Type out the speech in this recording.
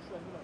şu anda